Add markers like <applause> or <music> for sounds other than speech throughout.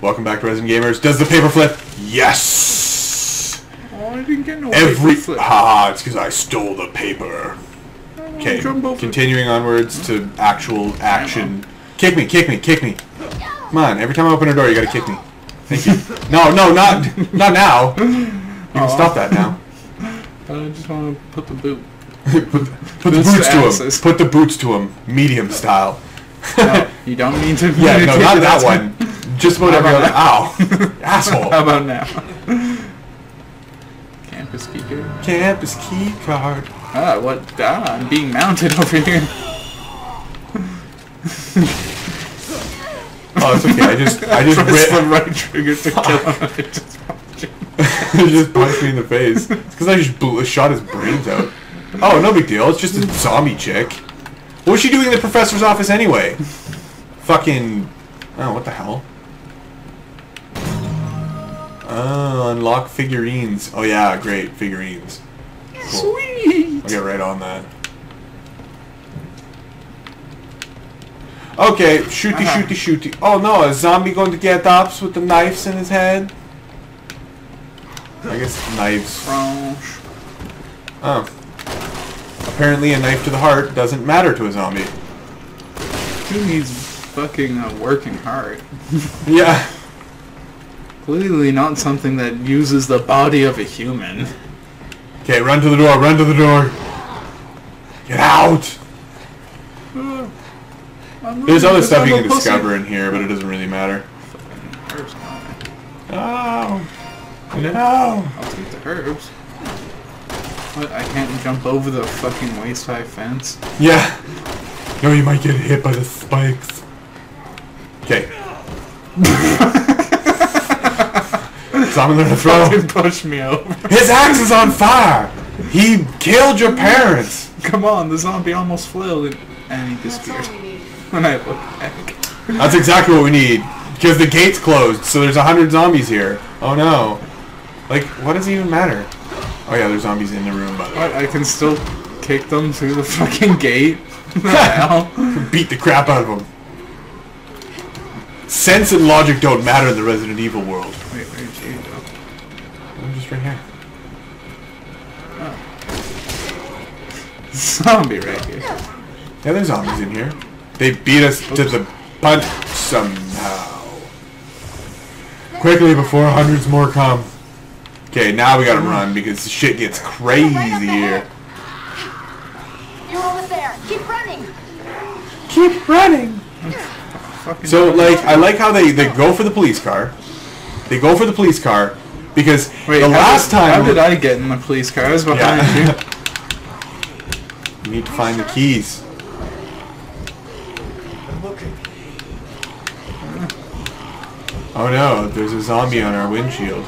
Welcome back to Resident Gamers. Does the paper flip? Yes! Oh, I didn't get no Every... paper flip. Ha, it's because I stole the paper. Oh, okay, continuing onwards to actual action. Kick me, kick me, kick me. Come on, every time I open a door, you gotta kick me. Thank you. No, no, not not now. You can stop that now. I just want to put the boot. <laughs> put, put the Boots to to him. Put the boots to him. Medium style. No, you don't need to. <laughs> Yeah, no, not that one. Just about every other. Ow, <laughs> asshole. How about now? Campus speaker. Campus key card. Ah, what? Ah, I'm being mounted <laughs> over here. Oh, it's okay. I just, I just, Press the right trigger to kill him. <laughs> I just he just punched me in the face. It's because I just blew, shot his brains out. Oh, no big deal. It's just a zombie chick. What was she doing in the professor's office anyway? Fucking. Oh, what the hell? Unlock figurines. Oh yeah, great figurines. Sweet. I'll get right on that. Okay, shooty, Uh-huh. shooty, shooty. Oh no, a zombie going to get ups with the knives in his head? I guess knives. Oh. Apparently a knife to the heart doesn't matter to a zombie. Who needs fucking a working heart? <laughs> Yeah. Clearly not something that uses the body of a human. Okay, run to the door, run to the door. Get out! Hmm. I'm There's other stuff you can discover in here, but it doesn't really matter. Herbs, no. I'll take the herbs. What? I can't jump over the fucking waist high fence. Yeah. No, you might get hit by the spikes. Okay. <laughs> so I'm gonna throw. Fucking push me over. His axe is on fire! He killed your parents! Come on, the zombie almost flailed and, and he disappeared. <laughs> When I look back. That's exactly what we need. Because the gate's closed, so there's a hundred zombies here. Oh no. Like, what does it even matter? Oh yeah, there's zombies in the room, by the way. What? I can still kick them through the fucking gate? <laughs> What the? <laughs> Beat the crap out of them. Sense and logic don't matter in the Resident Evil world. Wait, where'd you go? I'm just right here. Zombie right here. Yeah, there's zombies in here. They beat us to the punch somehow. Quickly before hundreds more come. Okay, now we gotta run because the shit gets crazy here. You're almost there. Keep running. Keep running. So, like, I like how they, they go for the police car. They go for the police car because Wait, the last did, time... How did I get in the police car? I was behind Yeah. you. <laughs> you need to find the keys. Oh no, there's a zombie on our windshield.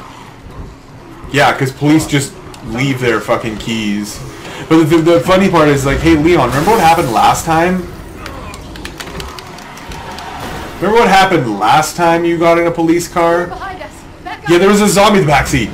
Yeah, because police just leave their fucking keys. But the, the funny part is, like, hey Leon, remember what happened last time? Remember what happened last time you got in a police car? Behind us. Back up. Yeah, there was a zombie in the backseat.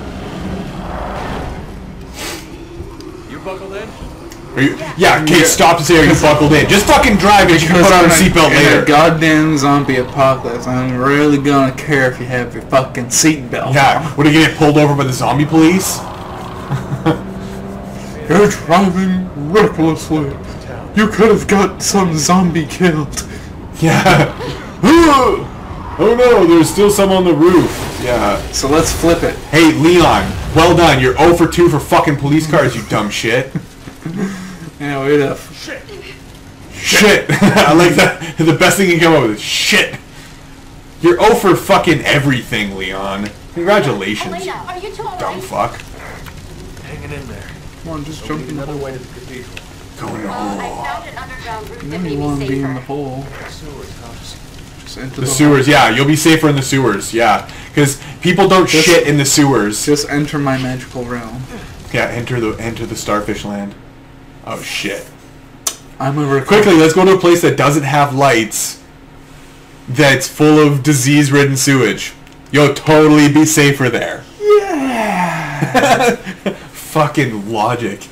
You buckled in? Are you, yeah, okay, Yeah. stop to say you buckled in? Just fucking drive it, you can put on a seatbelt later. goddamn zombie apocalypse, I'm really gonna care if you have your fucking seatbelt Yeah, what are you gonna get pulled over by the zombie police? <laughs> You're driving recklessly. You could have got some zombie killed. Yeah. <laughs> oh no, there's still some on the roof. Yeah. So let's flip it. Hey, Leon, well done. You're 0 for 2 for fucking police cars, you dumb shit. <laughs> Yeah, wait up. Shit. Shit. <laughs> I like that. The best thing you can come up with is shit. You're 0 for fucking everything, Leon. Congratulations, Helena, are you two dumb alright? fuck. Hanging in there. Come on, just jump the Another way to the cathedral. Going I found an underground route that know may you be want be in the safer. hole. Sewers, Just enter The the, sewers, yeah, you'll be safer in the sewers, yeah. Because people don't Just- shit in the sewers. Just enter my magical realm. Yeah, enter the enter the starfish land. Oh shit. I'm a rec- Quickly, let's go to a place that doesn't have lights. That's full of disease-ridden sewage. You'll totally be safer there. Yeah. <laughs> Fucking logic.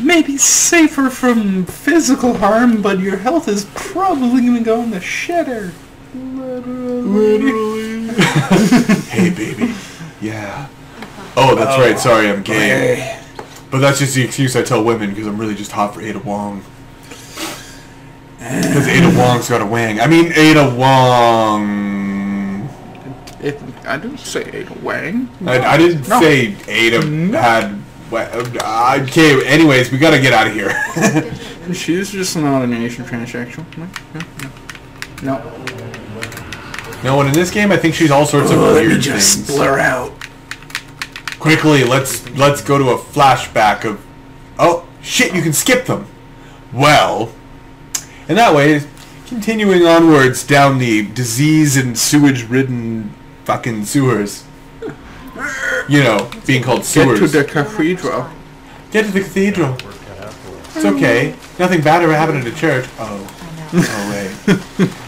Maybe safer from physical harm, but your health is probably gonna go in the shitter. Literally. <laughs> Hey, baby. Yeah. Oh, that's oh. right. Sorry, I'm gay. But that's just the excuse I tell women because I'm really just hot for Ada Wong. Because Ada Wong's got a wang. I mean, Ada Wong. It, I didn't say Ada Wang. I, I didn't No. say Ada No. had. Okay, anyways, we gotta get out of here. <laughs> She's just not an Asian transsexual. No, no, no. no. no, and in this game, I think she's all sorts of Let me weird just things. blur out. Quickly, let's let's go to a flashback of. Oh shit! You can skip them. Well, and that way, continuing onwards down the disease and sewage-ridden fucking sewers. You know, being called sewers. Get sewers. to the cathedral. Get to the cathedral. It's okay. Nothing bad ever happened at a church. Oh. Oh wait. <laughs>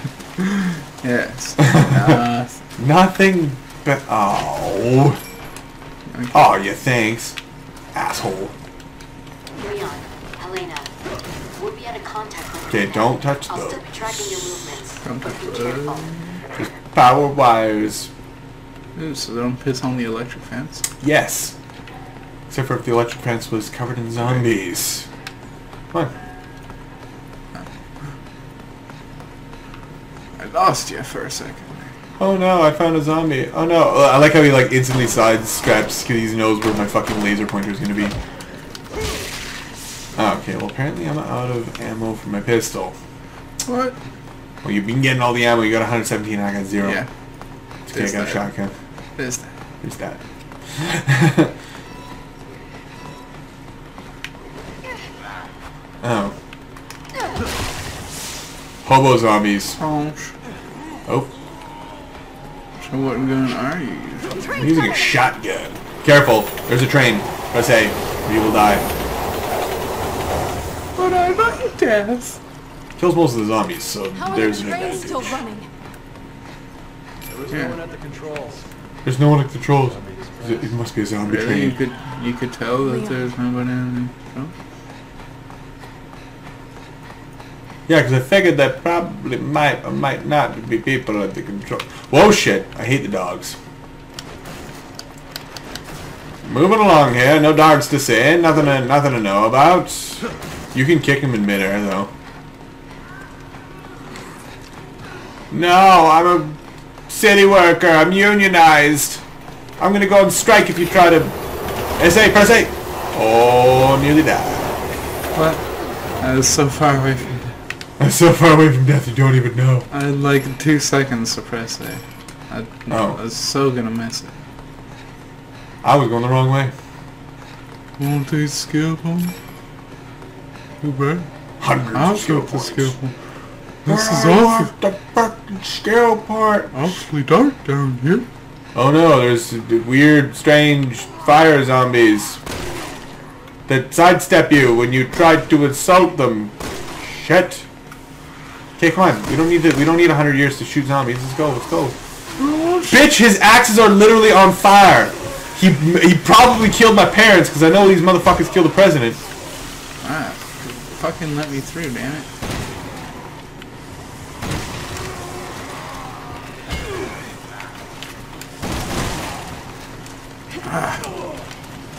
Yes. Uh, <laughs> Nothing but oh. Oh, you thanks, asshole. Leon, Helena, we'll be out of contact with Okay, don't touch I'll those. still be tracking your movements. Don't touch those. careful. Power wires. Ooh, so they don't piss on the electric fence. Yes. Except for if the electric fence was covered in zombies. Come on. I lost you for a second. Oh no, I found a zombie. Oh no. Uh, I like how he like instantly sidesteps because he knows where my fucking laser pointer is gonna be. Ah, okay, well apparently I'm out of ammo for my pistol. What? Well, you've been getting all the ammo. You got 117 and I got zero. Yeah. It's okay, I got a shotgun. There's that. There's that. <laughs> oh. Hobo zombies. Oh, Oh, so what gun are you using? I'm using a shotgun. Careful, there's a train. Press A, or you will die. But I like death. Kills most of the zombies, so How there's the an trains still running? There was Yeah. no one at the controls. There's no one at the controls. It it must be a zombie Really? You could you could tell that Leon. there's nobody in the oh. Yeah, because I figured that probably might or might not be people at the control. Whoa, shit! I hate the dogs. Moving along here, no dogs to see, nothing to, nothing to know about. You can kick him in midair, though. No, I'm a city worker. I'm unionized. I'm gonna go on strike if you try to. SA, press A. Oh, nearly died. What? I was so far away from I'm so far away from death, you don't even know. I had like two seconds to press it. I, Oh. I was so gonna miss it. I was going the wrong way. Want these skill points? Too bad. Hundreds I'll of skill get the points. skill point. This is I awful. the fucking skill part. Awfully dark down here. Oh no, there's weird, strange fire zombies that sidestep you when you try to assault them. Shit. Okay, come on. We don't need to. We don't need hundred years to shoot zombies. Let's go. Let's go. Bitch, his axes are literally on fire. He he probably killed my parents because I know these motherfuckers killed the president. Ah, fucking let me through, damn it.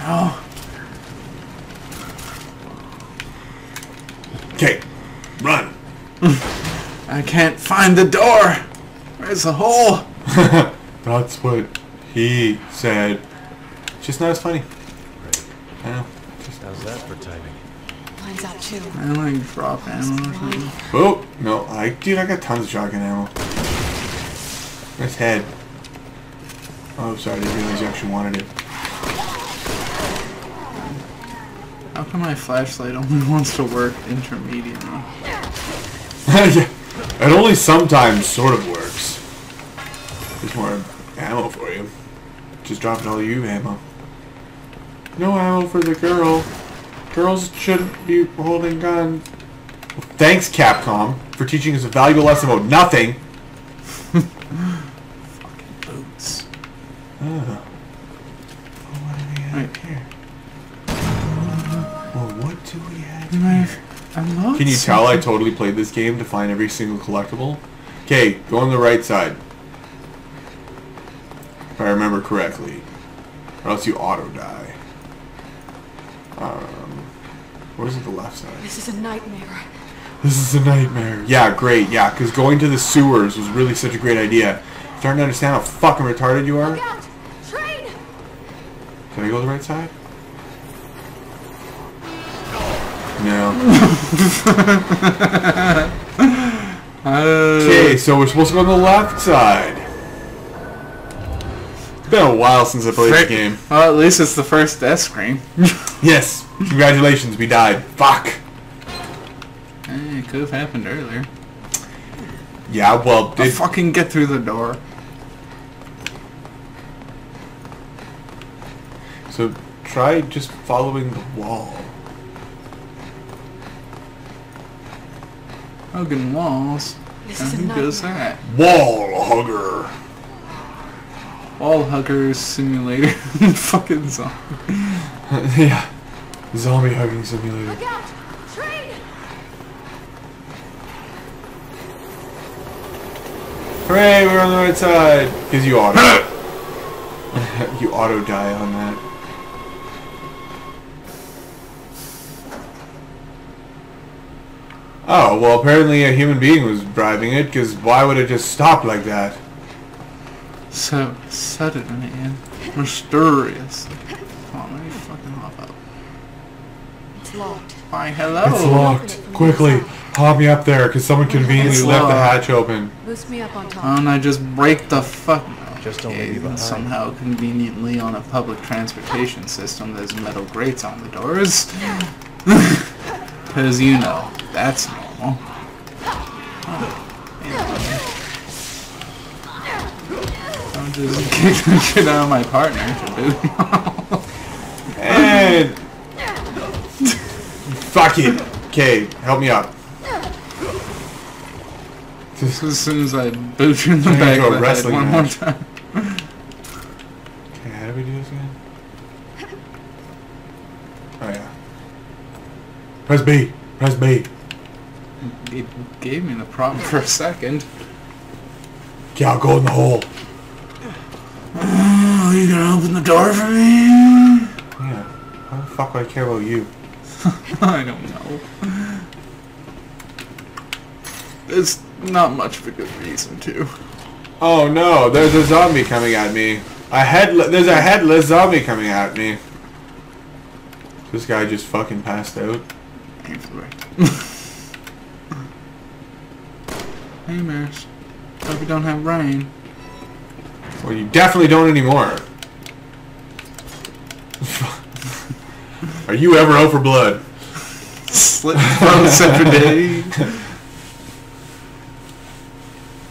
Ah. Okay, run. Oh, I can't find the door. Where's the hole? <laughs> That's what he said. Just not as funny. I know. How's that for timing? Mine's out too. I like drop ammo or something. Oh, no. I, dude, I got tons of shotgun ammo. Nice head. Oh, sorry. I didn't realize you actually wanted it. How come my flashlight only <laughs> wants to work intermediately? <laughs> yeah. It only sometimes sort of works. There's more ammo for you. Just dropping all you ammo. No ammo for the girl. Girls shouldn't be holding guns. Thanks, Capcom, for teaching us a valuable lesson about nothing. <laughs> Fucking Boots. Oh. Can you tell I totally played this game to find every single collectible? Okay, go on the right side. If I remember correctly. Or else you auto die. Um, what is it the left side? This is a nightmare. This is a nightmare. Yeah, great. Yeah, because going to the sewers was really such a great idea. Starting to understand how fucking retarded you are. Look out! Train! Can I go the right side? No. Uh, <laughs> Okay, so we're supposed to go on the left side. It's been a while since I played the game. Well, at least it's the first death screen. <laughs> Yes, congratulations, we died. Fuck. Eh, it could have happened earlier. Yeah, well, I'll fucking get through the door. so try just following the wall. Hugging walls. This And is a who does that? Wall hugger. Wall hugger simulator. <laughs> fucking zombie. <laughs> yeah. Zombie hugging simulator. Look out! Train! Hooray, we're on the right side. Because you auto. <laughs> you auto die on that. Oh, well apparently a human being was driving it, because why would it just stop like that? So sudden and mysterious. Come on, let me fucking hop up. It's locked. Why, hello. It's locked. Quickly, hop me up there, because someone conveniently left the hatch open. Boost me up on top. Why don't I just break the fuck? Just don't leave you behind. somehow conveniently on a public transportation system, there's metal grates on the doors. <laughs> Because, you know, that's normal. I'll <laughs> just kick the shit out of my partner. <laughs> And... Fuck it. Okay, help me up. Just as soon as I boot you in the back of the head wrestling one more time. Okay, how do we do this again? Oh yeah. Press B. Press B. It gave me the problem for a second. Okay, I'll go in the hole. Oh, you gonna open the door for me? Yeah. How the fuck do I care about you? <laughs> I don't know. There's not much of a good reason to. Oh no, there's a zombie coming at me. A headless. There's a headless zombie coming at me. This guy just fucking passed out. Aim for the right. hey, Maris. Hope you don't have rain. Well, you definitely don't anymore. Are you ever out for blood? Slit throats every <laughs> day.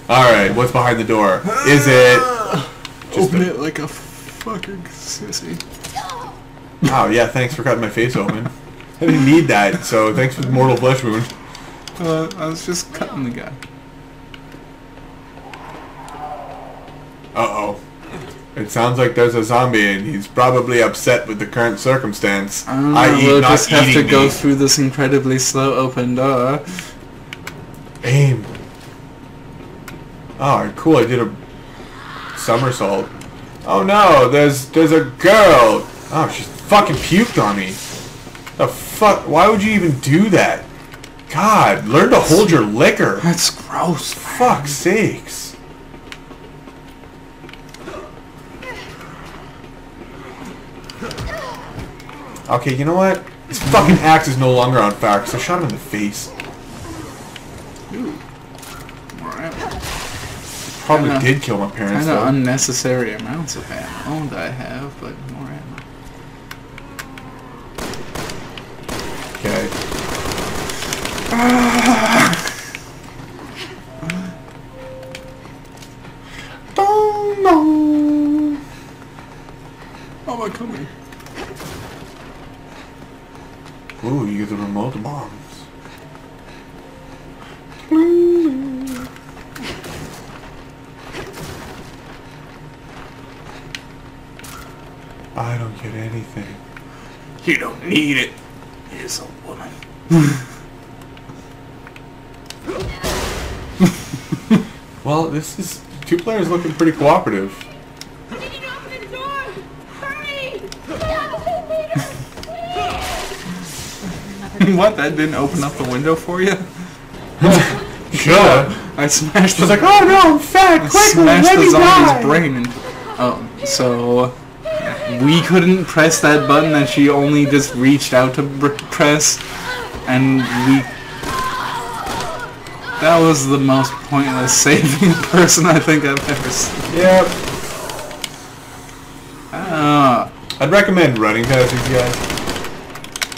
Alright, what's behind the door? Is it... <gasps> Open it like a fucking sissy. Oh, yeah, thanks for cutting my face open. I didn't need that, so thanks for the mortal flesh wound. Uh, I was just cutting the guy. Uh-oh. It sounds like there's a zombie and he's probably upset with the current circumstance, I know, i.e. we'll just have to eating go through this incredibly slow open door. Aim. Oh, cool, I did a somersault. Oh no, there's there's a girl. Oh, she's fucking puked on me. The fuck? Why would you even do that? God, learn to hold your liquor. That's gross. Fuck's sakes. Okay, you know what? This fucking axe is no longer on fire because I shot him in the face. Probably Kinda- did kill my parents Kind of unnecessary amounts of ammo that I have, but more I don't get anything. You don't need it. Here's a woman. Well, this is two players looking pretty cooperative. I need you to open the door! Hurry! <laughs> what? That didn't open up the window for you? <laughs> Sure. <laughs> I smashed She's the like, oh no, I'm fat. I Quickly, smashed let the me die. zombie's brain. And, oh, um, so we couldn't press that button that she only just reached out to press, and we. That was the most pointless <laughs> saving person I think I've ever seen. Yep. Ah, I'd recommend running past these guys.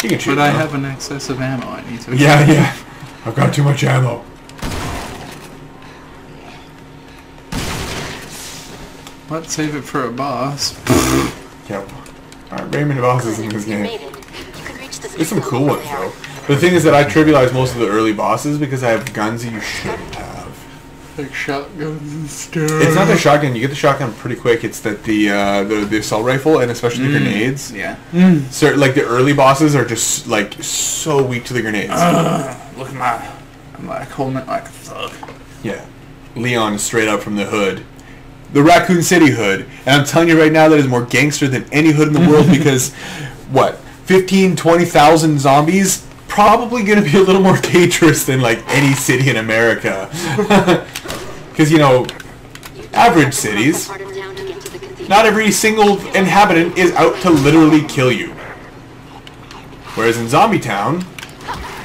You can shoot but I have an excess of ammo. I need to. Yeah, yeah. I've got too much ammo. Let's save it for a boss. <laughs> Yep. Alright, Raymond bosses in this game. made it. You can reach the There's some cool ones there. though. The thing is that I trivialize most of the early bosses because I have guns that you shouldn't have. Like shotguns and stuff. It's not the shotgun. You get the shotgun pretty quick. It's that the uh, the the assault rifle and especially the grenades. Yeah. So like the early bosses are just like so weak to the grenades. Look at my. I'm like holding it like a thug. Yeah. Leon straight up from the hood. The Raccoon City hood. And I'm telling you right now that is more gangster than any hood in the world <laughs> because, what, 15, 20,000 zombies? Probably going to be a little more dangerous than like any city in America. <laughs> Because, you know, average cities, Part of town to get to the cathedral. not every single inhabitant is out to literally kill you. Whereas in Zombie Town,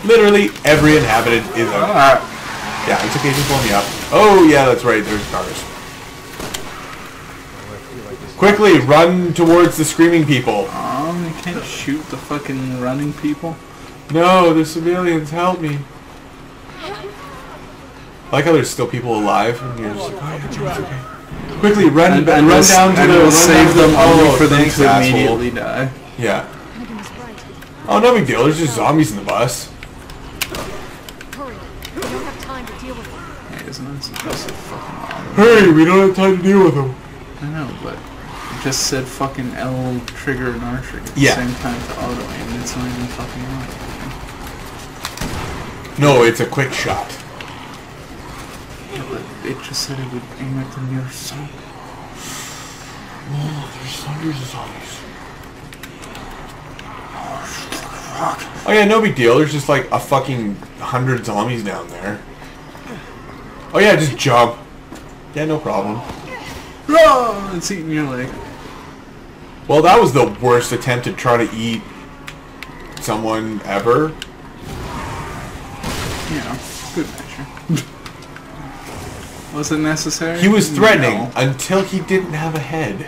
literally every inhabitant is out. Ah, Yeah, it's okay, just blow me up. Oh, yeah, that's right, there's cars. Quickly, run towards the screaming people. um, you can't shoot the fucking running people. No, the civilians, help me. I like how there's still people alive, and you're just like, oh, yeah, it's okay. Quickly, run, And, run and we'll, down to and the... we'll run save them the- only oh, for them to asshole. immediately die. Yeah. Megan was right. Oh, no big deal, there's just zombies in the bus. Hurry. We don't have time to deal with them. Hey, isn't that supposed to fucking auto? Hey, we don't have time to deal with them. I know, but it just said fucking L trigger and R trigger at Yeah. the same time to auto aim. It's not even fucking auto. No, it's a quick shot. Yeah, but it just said it would aim at the nearest zone. Oh, there's hundreds of zombies. Oh yeah, no big deal. There's just like a fucking hundred zombies down there. Oh yeah, just jump. Yeah, no problem. Oh, it's eating your leg. Well, that was the worst attempt to try to eat someone ever. Yeah, good measure. Was it necessary? He was threatening No. until he didn't have a head.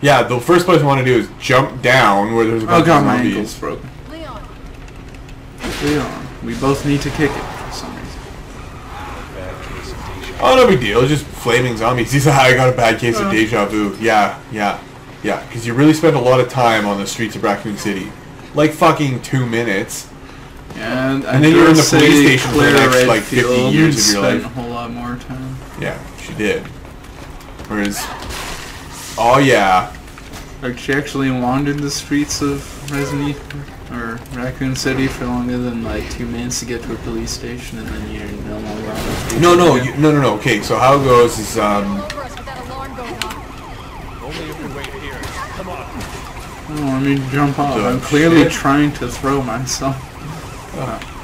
Yeah, the first place I want to do is jump down where there's a bunch Oh bunch god, of my ankle's broken. Leon, Leon, we both need to kick it for some reason. Bad case of deja Oh, no big deal. Just flaming zombies. <laughs> He's like, I got a bad case of oh. deja vu. Yeah, yeah, yeah. Because you really spent a lot of time on the streets of Raccoon City. Like fucking two minutes. And, And then you're in the police station for the next, like, 50 years of your spent life. a whole lot more time. Yeah, she did. Whereas, oh yeah, Like she actually wandered the streets of Resident Evil or Raccoon City for longer than like two minutes to get to a police station, and then you're no longer on the streets. no, no, you, no, no, no. Okay, so how it goes is um, over us with that alarm going off. Only if we wait here. Come on. Oh, I mean, jump off. The I'm clearly shit? trying to throw myself. Oh.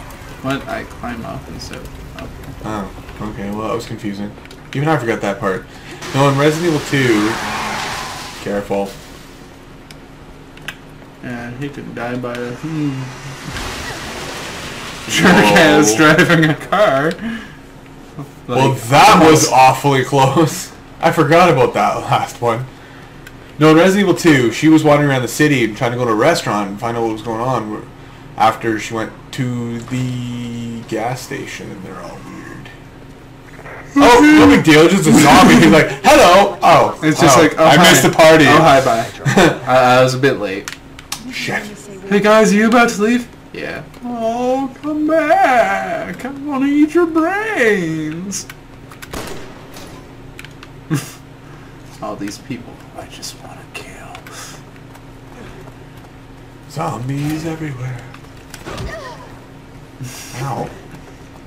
What? I climb up instead of up. oh, okay. Well, that was confusing. Even I forgot that part. No, in Resident Evil 2, careful. Yeah, he could die by a hmm. Jackass Whoa. driving a car. Well, that was awfully close. I forgot about that <laughs> last one. No, in Resident Evil 2, she was wandering around the city and trying to go to a restaurant and find out what was going on after she went to the gas station and they're all weird. Oh, no <laughs> big deal, just a zombie. He's like, hello. Oh, It's just oh, like, oh, I hi. missed the party. Oh, hi, bye. <laughs> I, I was a bit late. Shit. Hey guys, are you about to leave? Yeah. Oh, come back! I want to eat your brains. <laughs> All these people, I just want to kill. Zombies everywhere. <laughs> Ow.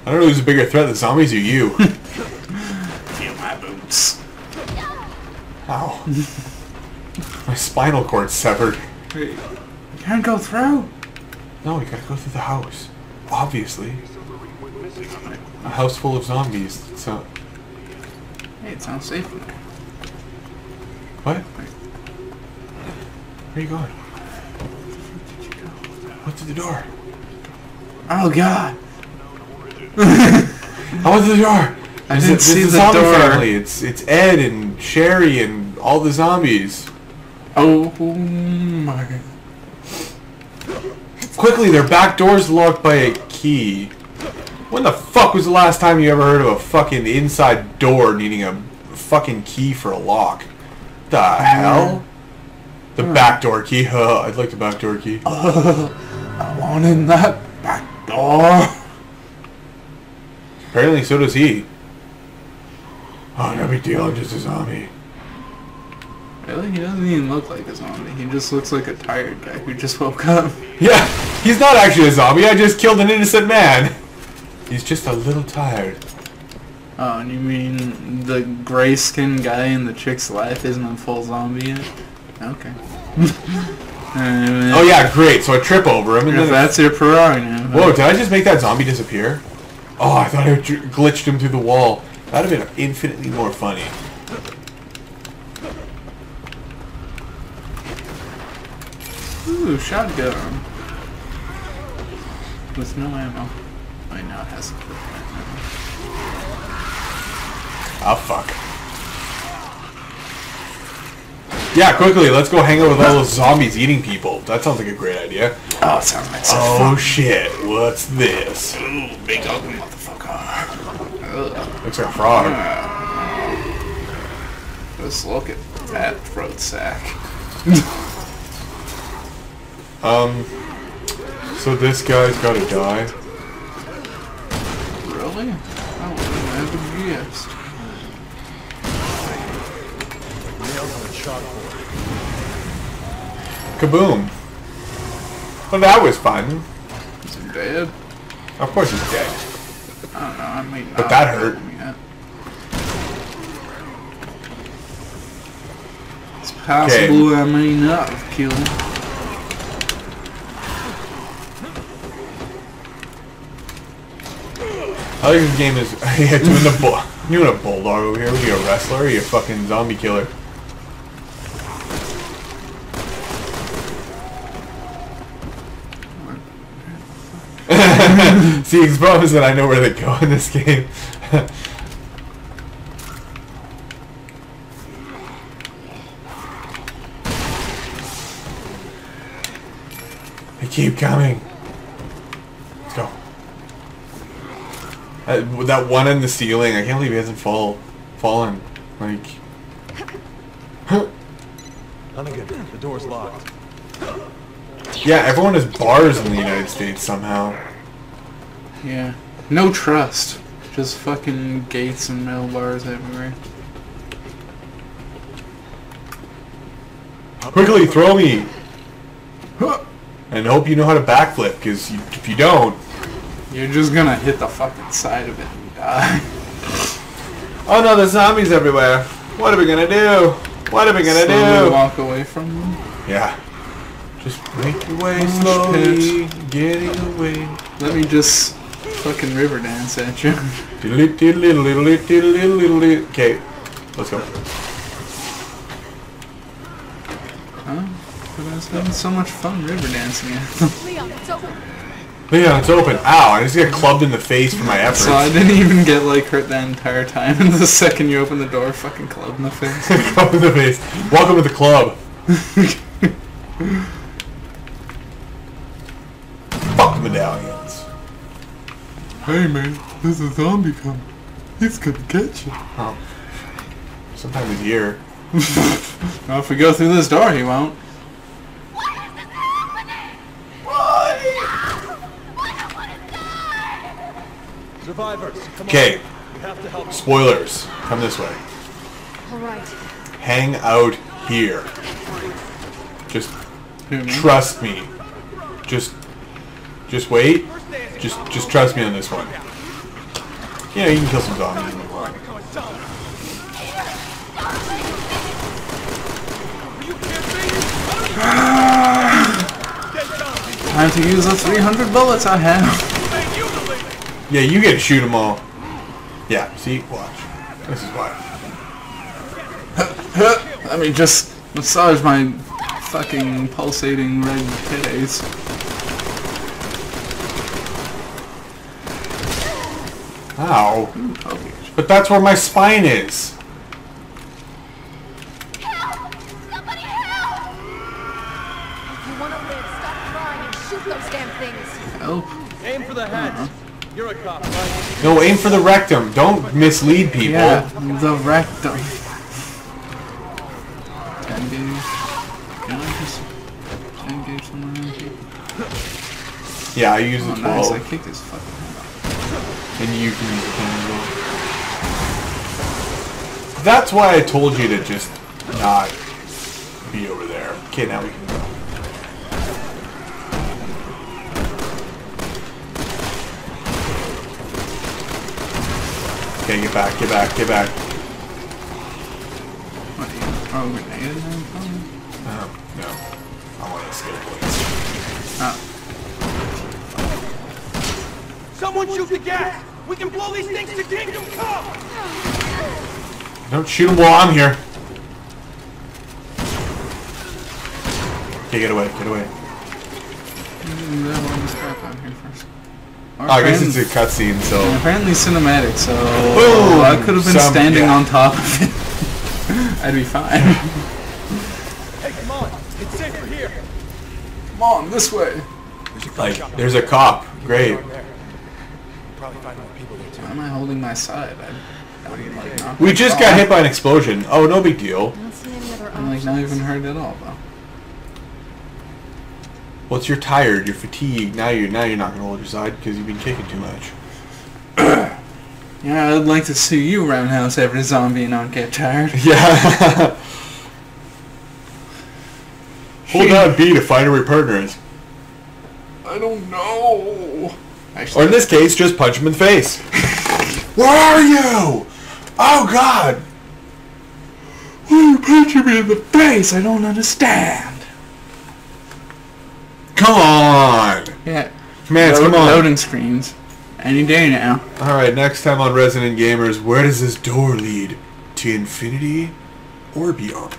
I don't know who's a bigger threat, the zombies or you. <laughs> Feel my boots. Ow. My spinal cord severed. Wait, you can't go through. No, we gotta go through the house. Obviously. A house full of zombies. So, Hey, it sounds safe what? Where are you going? What's at the door? Oh god. <laughs> I went to the door. I It's didn't a- see the the door. family. It's it's Ed and Sherry and all the zombies. Oh my. Quickly, their back door's locked by a key. When the fuck was the last time you ever heard of a fucking inside door needing a fucking key for a lock? The hell? The hmm. back door key. Huh, <laughs> I'd like the back door key. <laughs> I want in that back door. Apparently, so does he. Oh, no big deal. I'm just a zombie. Really? He doesn't even look like a zombie. He just looks like a tired guy who just woke up. Yeah, he's not actually a zombie. I just killed an innocent man. He's just a little tired. Oh, and you mean the gray skinned guy in the chick's life isn't a full zombie yet? Okay. <laughs> Oh yeah, great. So I trip over him and If that's your prerogative. Whoa, did I just make that zombie disappear? Oh, I thought I glitched him through the wall. That'd have been infinitely more funny. Ooh, shotgun. With no ammo. I now it has ammo. Oh, ah, fuck. Yeah, quickly, let's go hang out with all those zombies eating people. That sounds like a great idea. Oh, it sounds like some Oh shit, what's this? Ooh, big ugly motherfucker. Ugh. Looks like a frog. Just look at that throat sack. <laughs> Um, so this guy's gotta die. Really? I wouldn't have guessed. Nails on the chalkboard. Kaboom. Well, that was fun. Is he dead? Of course he's dead. I don't know. I might not. But that hurt. Yeah. It's possible I may not have killed him. I think this game is <laughs> yeah, doing the bull. You doing a bulldog over here? Are you a wrestler? Are you a fucking zombie killer? <laughs> See, the problem is that I know where they go in this game. <laughs> they keep coming. Let's go. Uh, that one in the ceiling, I can't believe he hasn't fall, fallen. Like, Hunnigan, the door's locked. yeah, everyone has bars in the United States somehow. Yeah. No trust. Just fucking gates and metal bars everywhere. Quickly, throw me! And hope you know how to backflip, because if you don't... You're just gonna hit the fucking side of it and die. <laughs> Oh no, there's zombies everywhere. What are we gonna do? What are we gonna Slowly do? walk away from them. Yeah. Just make your way Mosh slowly, getting away. Let me just fucking river dance at you. Okay, let's go. Huh? But I was having so much fun river dancing at them. Leon, it's open. Yeah, it's open. Ow, I just got clubbed in the face for my efforts. So I didn't even get like hurt that entire time. <laughs> And the second you open the door, fucking club in the <laughs> face. Club in the face. Welcome to the club. Fuck medallions. hey man, there's a zombie coming. He's gonna get you. Oh. Sometime he's here. <laughs> Well, if we go through this door, he won't. Survivors, Okay, have spoilers. Come this way. All right. Hang out here. Just Who, me? trust me. Just, just wait. Just, just trust me on this one. You know, you can kill some zombies. Time to use the 300 bullets I have. Yeah, you get to shoot them all. Yeah, see? Watch. This is why. <laughs> Let me just massage my fucking pulsating red titties. Ow. But that's where my spine is. If you want to live, stop crying and shoot those damn things. help. Aim for the head. You're a cop, right? No, aim for the rectum. Don't mislead people. Yeah, the rectum. 10 gauge. Can I just 10 gauge somewhere here? Yeah, I use Oh, the nice. I kicked his fucking head off. And you can use the 10 well. That's why I told you to just not be over there. Okay, now we can go. Okay, get back, get back, get back. What are you? Oh, grenade in there? probably? Oh, no. I want to escape points. Oh. Someone shoot the gas! We can blow these things to Kingdom Come! Don't shoot him while I'm here. Okay, get away, get away. Mm, that one was crap out here first. Our Oh, I guess it's a cutscene, so... Apparently cinematic, so Boom! I could have been Some- standing yeah. on top of it. <laughs> I'd be fine. Hey, come on! It's safer here! Come on, this way. Like, there's a cop. Great. Probably find more people there too. Why am I holding my side? I, I'm like. We just got oh. hit by an explosion. Oh, no big deal. I don't see any other I'm like not even hurt at all though. It's you're tired, you're fatigued. Now you're now you're not gonna hold your side because you've been kicking too much. <clears throat> Yeah, I'd like to see you roundhouse every zombie and not get tired. <laughs> Yeah. Hold on B to find where your partner is. I don't know. Actually, Or in this case, just punch him in the face. <laughs> Where are you? Oh God! why are you punching me in the face? I don't understand. Come on, Yeah, commands. load- Come on. loading screens. Any day now. All right, next time on Resident Gamers, where does this door lead? To infinity or beyond?